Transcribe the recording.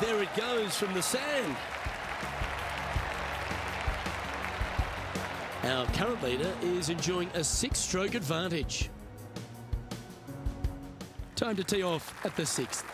there it goes from the sand. Our current leader is enjoying a six-stroke advantage. Time to tee off at the sixth.